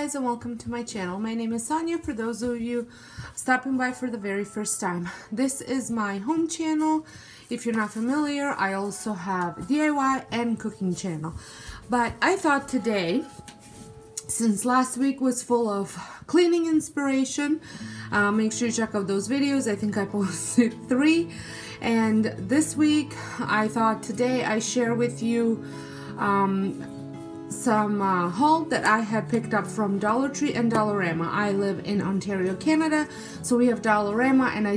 guys and welcome to my channel. My name is Sonja for those of you stopping by for the very first time. This is my home channel. If you're not familiar, I also have DIY and cooking channel. But I thought today, since last week was full of cleaning inspiration, uh, make sure you check out those videos. I think I posted three. And this week, I thought today I share with you um, some uh, haul that I had picked up from Dollar Tree and Dollarama. I live in Ontario, Canada, so we have Dollarama, and I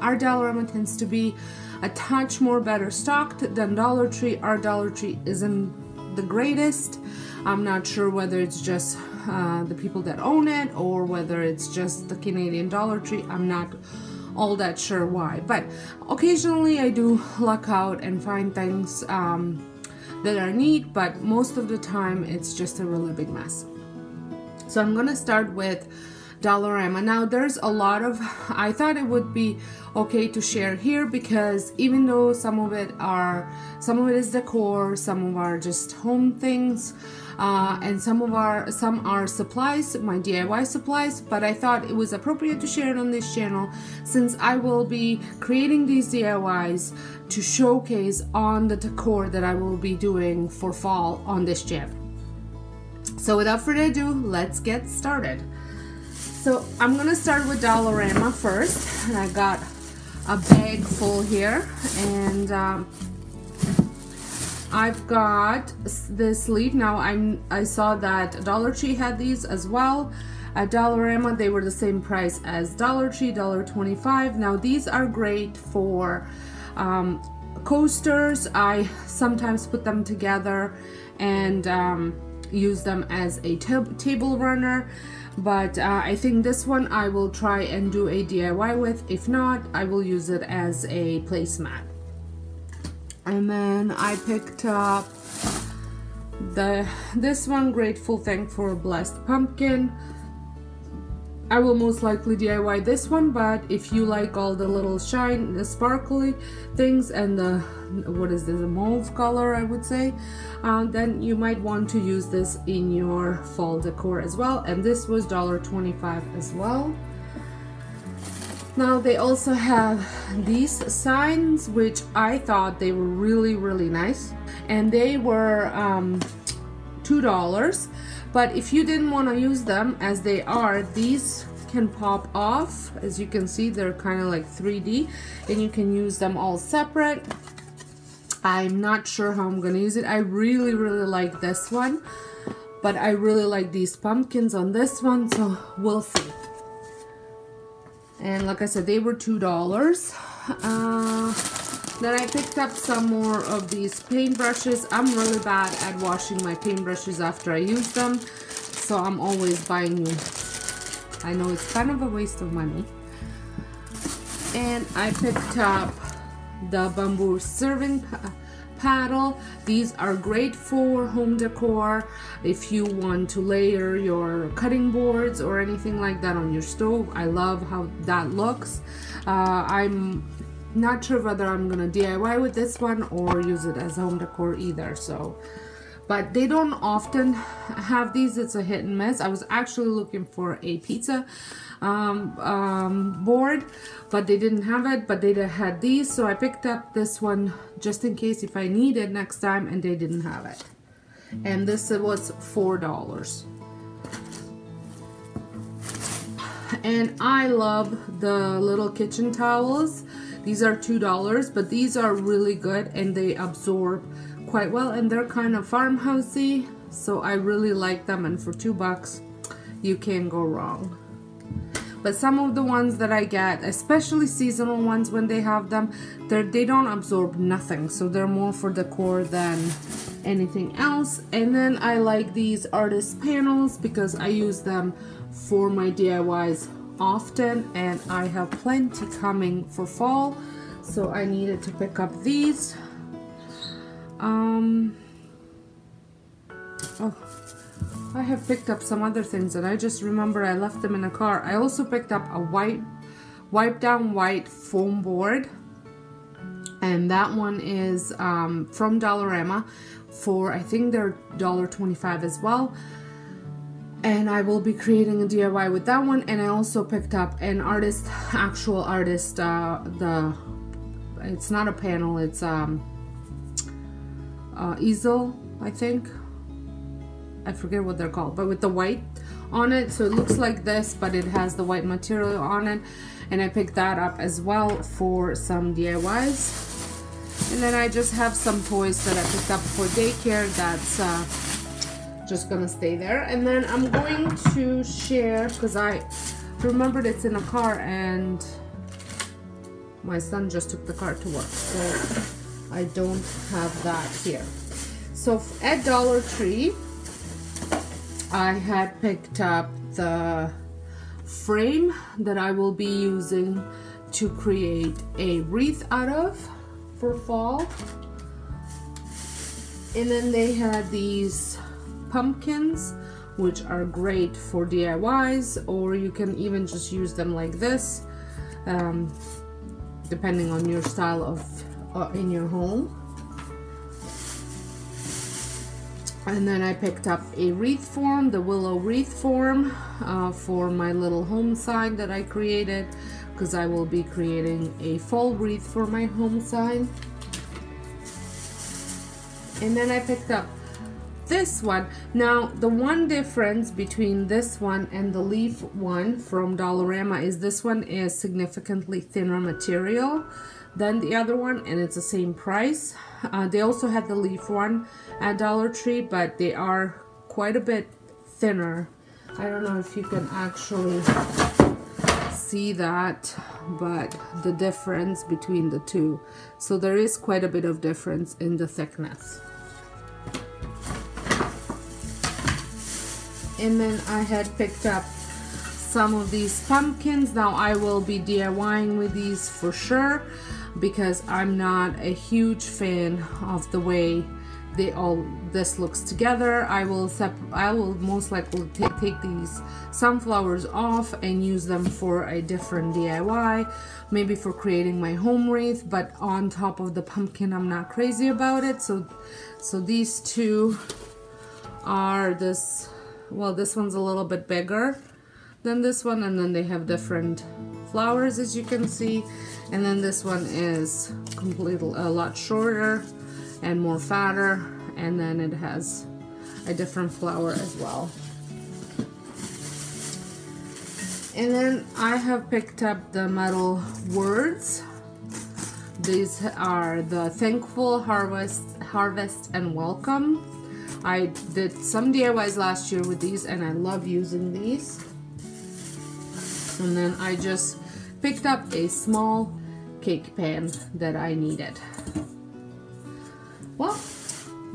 our Dollarama tends to be a touch more better stocked than Dollar Tree. Our Dollar Tree isn't the greatest. I'm not sure whether it's just uh, the people that own it or whether it's just the Canadian Dollar Tree. I'm not all that sure why, but occasionally I do luck out and find things um, that are neat, but most of the time it's just a really big mess. So I'm gonna start with Dollarama. Now there's a lot of, I thought it would be okay to share here because even though some of it are, some of it is decor, some of are just home things, uh, and some of our some are supplies my DIY supplies but I thought it was appropriate to share it on this channel since I will be creating these DIYs to showcase on the decor that I will be doing for fall on this channel so without further ado let's get started. So I'm gonna start with Dollarama first. And I got a bag full here and um, I've got this sleeve now I, I saw that Dollar Tree had these as well. At Dollarama they were the same price as Dollar Tree dollar 25 now these are great for um, coasters. I sometimes put them together and um, use them as a table runner. But uh, I think this one I will try and do a DIY with. If not I will use it as a placemat and then I picked up the this one grateful thankful blessed pumpkin. I will most likely DIY this one but if you like all the little shine the sparkly things and the what is this a mauve color I would say uh, then you might want to use this in your fall decor as well. And this was $1.25 as well now they also have these signs which I thought they were really really nice. And they were um, two dollars. But if you didn't want to use them as they are these can pop off. As you can see they're kind of like 3D and you can use them all separate. I'm not sure how I'm gonna use it. I really really like this one. But I really like these pumpkins on this one so we'll see and like I said they were two dollars. Uh, then I picked up some more of these paintbrushes. I'm really bad at washing my paintbrushes after I use them so I'm always buying new. I know it's kind of a waste of money. And I picked up the bamboo serving paddle. These are great for home decor if you want to layer your cutting boards or anything like that on your stove. I love how that looks. Uh, I'm not sure whether I'm gonna DIY with this one or use it as home decor either so but they don't often have these. It's a hit and miss. I was actually looking for a pizza um, um, board but they didn't have it but they had these. So I picked up this one just in case if I need it next time and they didn't have it. And this was four dollars. And I love the little kitchen towels. These are two dollars but these are really good and they absorb quite well and they're kind of farmhousey so I really like them and for two bucks you can't go wrong. But some of the ones that I get especially seasonal ones when they have them they they don't absorb nothing so they're more for decor than anything else. And then I like these artist panels because I use them for my DIYs often and I have plenty coming for fall so I needed to pick up these um, oh, I have picked up some other things and I just remember I left them in the car. I also picked up a white, wipe down white foam board and that one is um, from Dollarama for I think they're $1.25 as well. and I will be creating a DIY with that one and I also picked up an artist actual artist uh, the it's not a panel it's um uh, easel I think. I forget what they're called but with the white on it. So it looks like this but it has the white material on it. And I picked that up as well for some DIYs and then I just have some toys that I picked up for daycare that's uh, just gonna stay there. And then I'm going to share because I remembered it's in a car and my son just took the car to work. So I don't have that here. So at Dollar Tree I had picked up the frame that I will be using to create a wreath out of for fall. And then they had these pumpkins which are great for DIYs or you can even just use them like this um, depending on your style of uh, in your home. And then I picked up a wreath form the willow wreath form uh, for my little home sign that I created because I will be creating a fall wreath for my home sign. And then I picked up this one. Now the one difference between this one and the leaf one from Dollarama is this one is significantly thinner material than the other one and it's the same price. Uh, they also had the leaf one at Dollar Tree but they are quite a bit thinner. I don't know if you can actually see that but the difference between the two. So there is quite a bit of difference in the thickness. And then I had picked up some of these pumpkins. Now I will be DIYing with these for sure because I'm not a huge fan of the way they all this looks together. I will I will most likely take these sunflowers off and use them for a different DIY maybe for creating my home wreath but on top of the pumpkin I'm not crazy about it. So so these two are this well this one's a little bit bigger than this one and then they have different flowers as you can see. And then this one is completely a lot shorter and more fatter. And then it has a different flower as well. And then I have picked up the metal words. These are the thankful harvest harvest and welcome. I did some DIYs last year with these and I love using these. And then I just picked up a small cake pan that I needed. Well,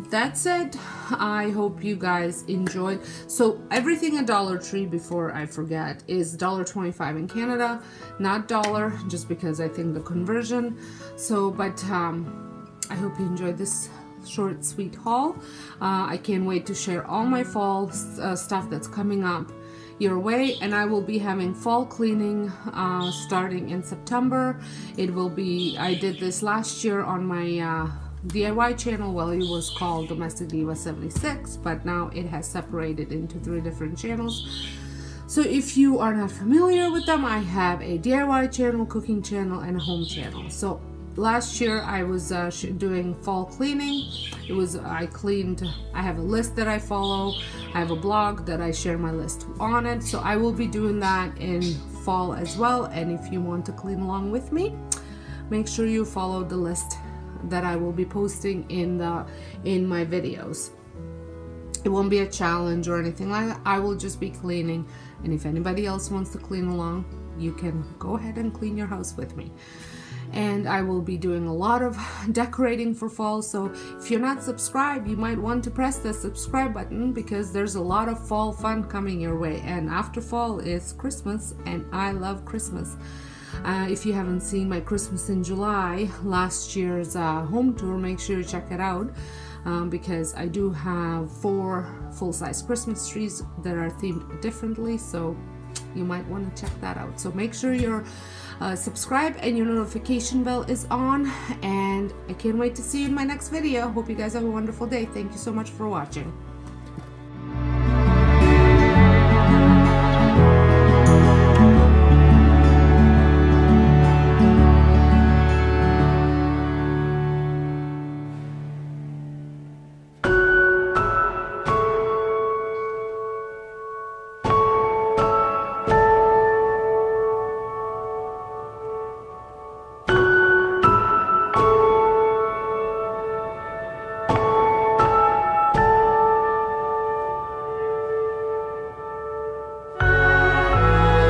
that's it. I hope you guys enjoyed. So everything at Dollar Tree, before I forget, is $1.25 in Canada, not dollar, just because I think the conversion. So, but um, I hope you enjoyed this short sweet haul uh, I can't wait to share all my fall uh, stuff that's coming up your way and I will be having fall cleaning uh, starting in September. It will be I did this last year on my uh, DIY channel. Well it was called Domestic Diva 76 but now it has separated into three different channels. So if you are not familiar with them I have a DIY channel cooking channel and a home channel. So last year I was uh, doing fall cleaning. It was I cleaned I have a list that I follow. I have a blog that I share my list on it. So I will be doing that in fall as well. And if you want to clean along with me make sure you follow the list that I will be posting in the in my videos. It won't be a challenge or anything like that. I will just be cleaning. And if anybody else wants to clean along you can go ahead and clean your house with me and I will be doing a lot of decorating for fall so if you're not subscribed you might want to press the subscribe button because there's a lot of fall fun coming your way. And after fall is Christmas and I love Christmas. Uh, if you haven't seen my Christmas in July last year's uh, home tour make sure you check it out um, because I do have four full-size Christmas trees that are themed differently so you might want to check that out. So make sure you're uh, subscribe and your notification bell is on. And I can't wait to see you in my next video. Hope you guys have a wonderful day. Thank you so much for watching